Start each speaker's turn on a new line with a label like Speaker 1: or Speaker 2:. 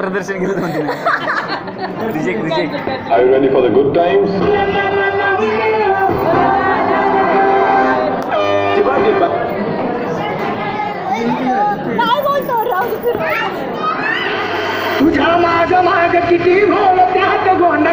Speaker 1: ಪ್ರದರ್ಶನಕ್ಕಿರೋದು ಒಂದು reject reject
Speaker 2: I ready for the good times
Speaker 3: तुझ्या माझ्या माग किती घोळ त्यात गोंड